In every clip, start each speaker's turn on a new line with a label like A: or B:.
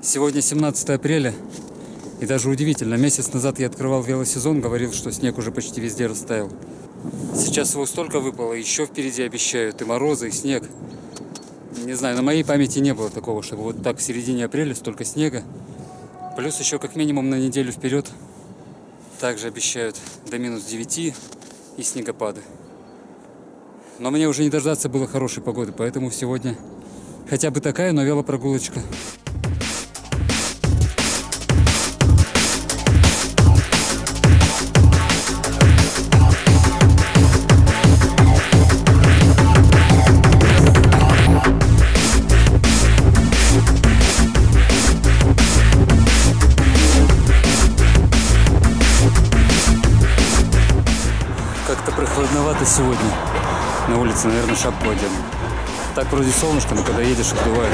A: Сегодня 17 апреля, и даже удивительно, месяц назад я открывал велосезон, говорил, что снег уже почти везде растаял. Сейчас его столько выпало, еще впереди обещают и морозы, и снег. Не знаю, на моей памяти не было такого, чтобы вот так в середине апреля столько снега. Плюс еще как минимум на неделю вперед также обещают до минус 9 и снегопады. Но мне уже не дождаться было хорошей погоды, поэтому сегодня хотя бы такая, но велопрогулочка. Как-то прохладновато сегодня. На улице, наверное, шапку одену. Так вроде солнышко, но когда едешь, обдувает.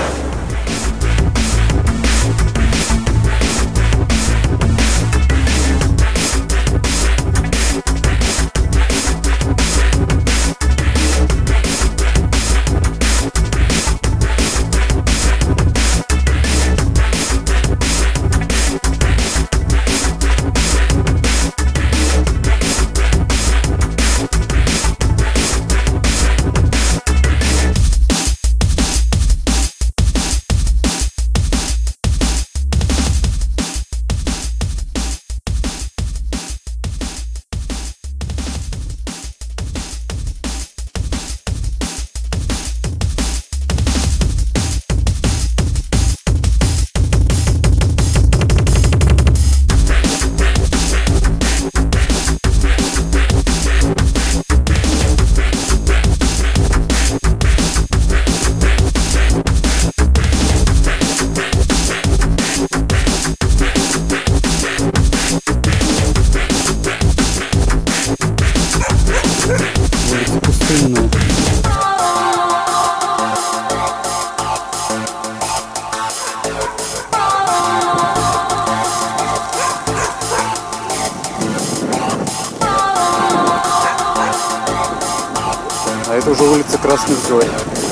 A: А это уже улица Красных Зорь.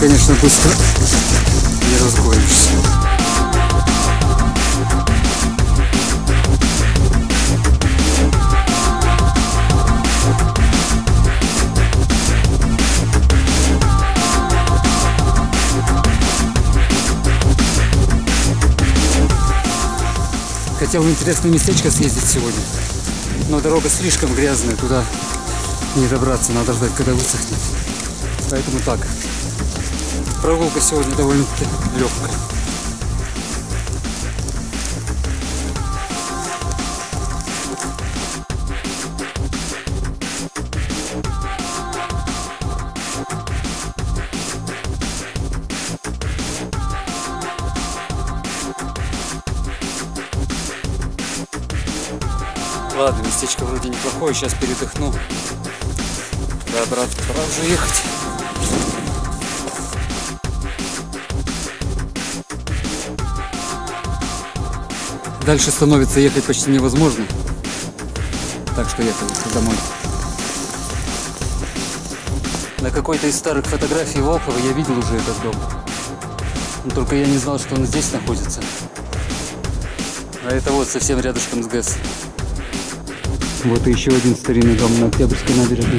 A: Конечно, быстро не разгонишься. Хотел в интересное местечко съездить сегодня, но дорога слишком грязная, туда не добраться, надо ждать, когда высохнет. Поэтому так. Прогулка сегодня довольно-таки легкая. Ладно, местечко вроде неплохое, сейчас передохну. Да, брат, пора уже ехать. Дальше становится ехать почти невозможно. Так что ехали домой. На какой-то из старых фотографий Волхова я видел уже этот дом. Но только я не знал, что он здесь находится. А это вот совсем рядышком с ГЭС. Вот и еще один старинный дом на Октябрьской набережной.